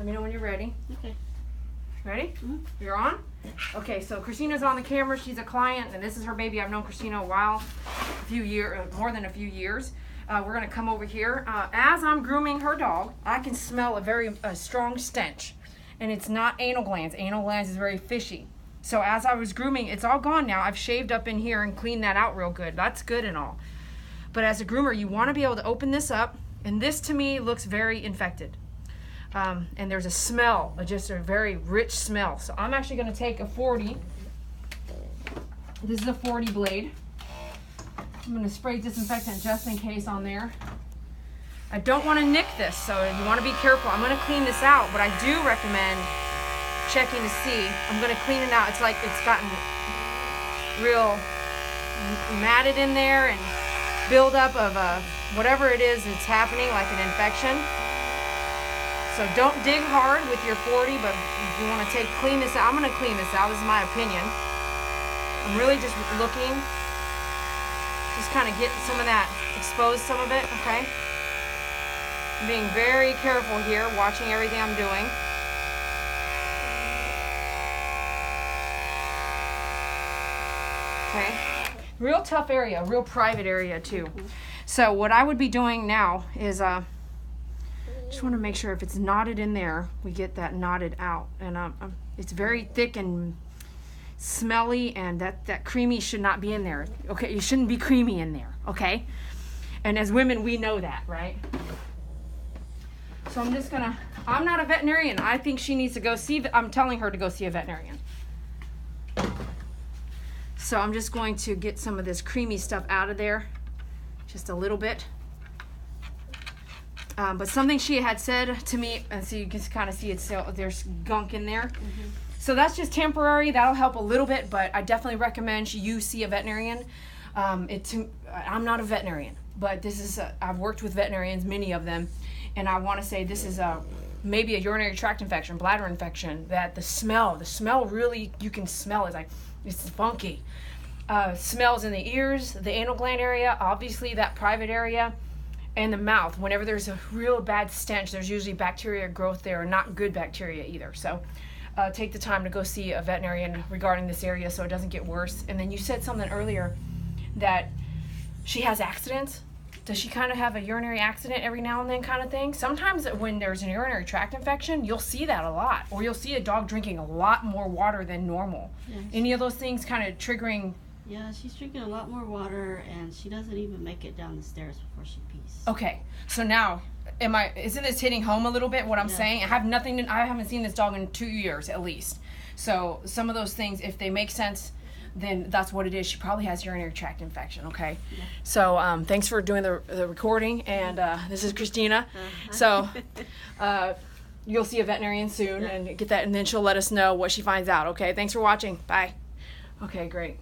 Let me know when you're ready. Okay. Ready? Mhm. You're on? Okay, so Christina's on the camera. She's a client, and this is her baby. I've known Christina a while, a few years, uh, more than a few years. Uh, we're gonna come over here. Uh, as I'm grooming her dog, I can smell a very a strong stench, and it's not anal glands. Anal glands is very fishy. So as I was grooming, it's all gone now. I've shaved up in here and cleaned that out real good. That's good and all. But as a groomer, you want to be able to open this up, and this to me looks very infected. Um, and there's a smell, just a very rich smell. So I'm actually going to take a 40. This is a 40 blade. I'm going to spray disinfectant just in case on there. I don't want to nick this, so you want to be careful. I'm going to clean this out, but I do recommend checking to see. I'm going to clean it out. It's like it's gotten real matted in there and buildup of uh, whatever it is that's happening, like an infection. So don't dig hard with your 40, but if you want to take clean this out, I'm going to clean this out. This is my opinion. I'm really just looking, just kind of get some of that, expose some of it, okay? I'm being very careful here, watching everything I'm doing. Okay. Real tough area, real private area too. So what I would be doing now is uh just want to make sure if it's knotted in there, we get that knotted out. And um, um, it's very thick and smelly, and that, that creamy should not be in there. Okay, you shouldn't be creamy in there, okay? And as women, we know that, right? So I'm just gonna, I'm not a veterinarian. I think she needs to go see, I'm telling her to go see a veterinarian. So I'm just going to get some of this creamy stuff out of there, just a little bit. Um, but something she had said to me, and so you can kind of see it's still, there's gunk in there. So that's just temporary. That'll help a little bit, but I definitely recommend you see a veterinarian. Um, it to, I'm not a veterinarian, but this is I've worked with veterinarians, many of them, and I want to say this is a maybe a urinary tract infection, bladder infection. That the smell, the smell really you can smell it like it's funky. Uh, smells in the ears, the anal gland area, obviously that private area and the mouth. Whenever there's a real bad stench, there's usually bacteria growth there, not good bacteria either. So uh, take the time to go see a veterinarian regarding this area so it doesn't get worse. And then you said something earlier that she has accidents. Does she kind of have a urinary accident every now and then, kind of thing? Sometimes when there's an urinary tract infection, you'll see that a lot, or you'll see a dog drinking a lot more water than normal. Yes. Any of those things kind of triggering Yeah, she's drinking a lot more water, and she doesn't even make it down the stairs before she pees. Okay, so now, am I? Isn't this hitting home a little bit? What I'm Yeah. saying? I have nothing. To, I haven't seen this dog in two years at least. So some of those things, if they make sense, then that's what it is. She probably has urinary tract infection. Okay. Yeah. So um, thanks for doing the the recording, and uh, this is Christina. Uh-huh. So. Uh, You'll see a veterinarian soon Yeah. and get that, and then she'll let us know what she finds out. Okay, thanks for watching. Bye. Okay, great.